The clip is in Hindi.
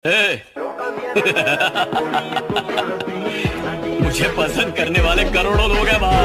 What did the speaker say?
मुझे पसंद करने वाले करोड़ों लोग हैं वहाँ